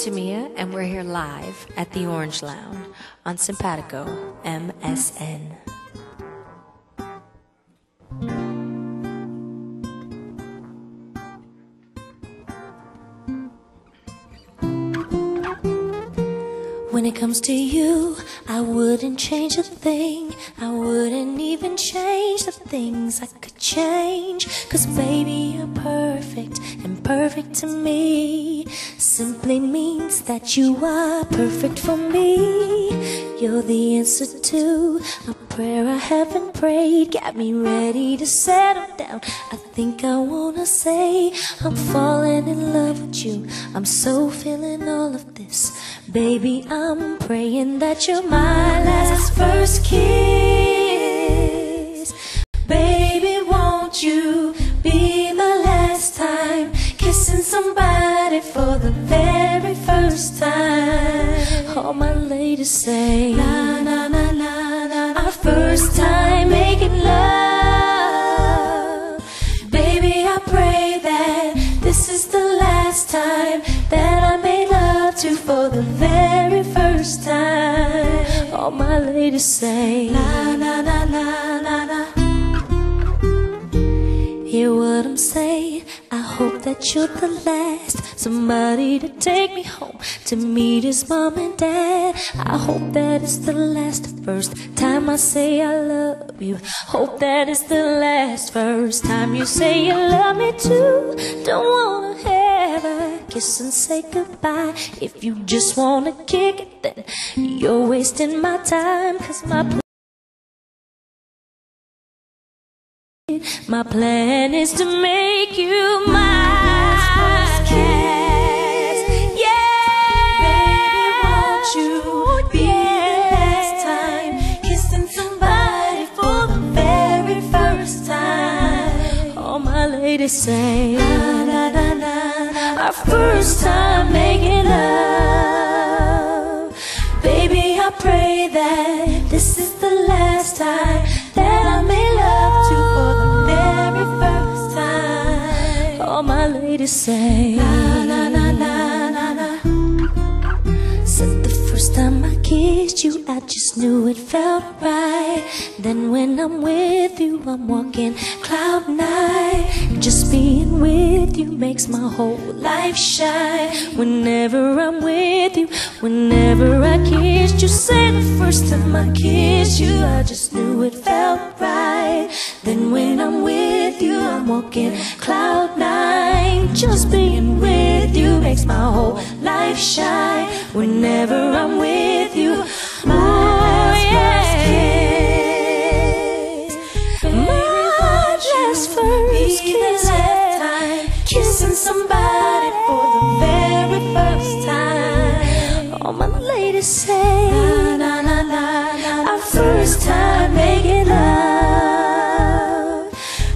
Tamia, and we're here live at the Orange Lounge on Sympatico MSN. When it comes to you, I wouldn't change a thing. I wouldn't even change the things I could change. Cause baby, you're perfect, and perfect to me simply means that you are perfect for me. You're the answer to a prayer I haven't prayed. Got me ready to settle down. I think I wanna say I'm falling in love with you. I'm so feeling all of this. Baby, I'm praying that you're my last first kiss. Baby, won't you be my last time kissing somebody for the very first time? All my ladies say, na na na na na. Our first time to for the very first time. All my ladies say, na na na na na na. Hear what I'm saying? I hope that you're the last somebody to take me home to meet his mom and dad. I hope that it's the last first time I say I love you. Hope that it's the last first time you say you love me too. Don't wanna have kiss and say goodbye. If you just wanna kick it, then you're wasting my time. Cause my My plan is to make you mine. Yeah. Baby, won't you be the last time kissing somebody for the very first time? All my ladies say, Our first time making love. Baby, I pray that this is the last time that I made love to for the very first time. All my ladies say, na na na na na na. Said the first time I kissed you, I just knew it felt right. Then when I'm with you, I'm walking cloud nine. Just being with you makes my whole life shine. Whenever I'm with you, whenever I kiss you, say the first time I kiss you, I just knew it felt right. Then when I'm with you, I'm walking cloud nine. Just being with you makes my whole life shine. Whenever I'm with you, ladies say, na na na na. Our first time making love.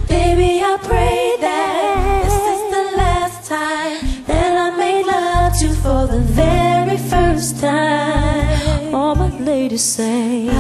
Baby, I pray that this is the last time that I made love to you for the very first time. All my ladies say.